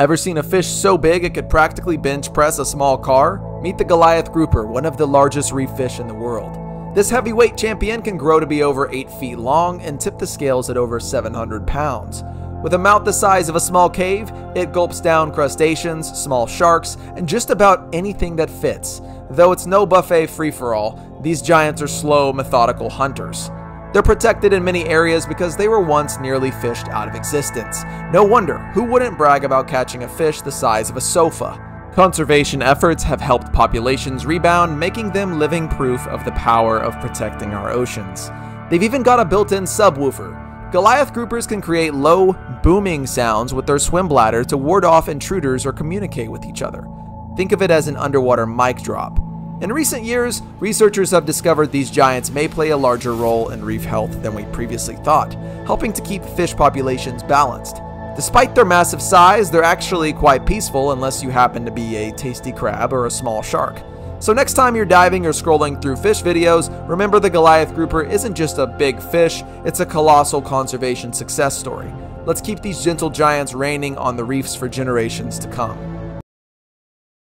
Ever seen a fish so big it could practically bench press a small car? Meet the Goliath grouper, one of the largest reef fish in the world. This heavyweight champion can grow to be over 8 feet long and tip the scales at over 700 pounds. With a mouth the size of a small cave, it gulps down crustaceans, small sharks, and just about anything that fits. Though it's no buffet free for all, these giants are slow, methodical hunters. They're protected in many areas because they were once nearly fished out of existence. No wonder, who wouldn't brag about catching a fish the size of a sofa? Conservation efforts have helped populations rebound, making them living proof of the power of protecting our oceans. They've even got a built-in subwoofer. Goliath groupers can create low, booming sounds with their swim bladder to ward off intruders or communicate with each other. Think of it as an underwater mic drop. In recent years, researchers have discovered these giants may play a larger role in reef health than we previously thought, helping to keep fish populations balanced. Despite their massive size, they're actually quite peaceful unless you happen to be a tasty crab or a small shark. So next time you're diving or scrolling through fish videos, remember the Goliath grouper isn't just a big fish, it's a colossal conservation success story. Let's keep these gentle giants reigning on the reefs for generations to come.